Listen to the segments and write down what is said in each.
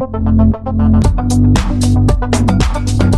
Thank you.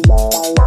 Bye.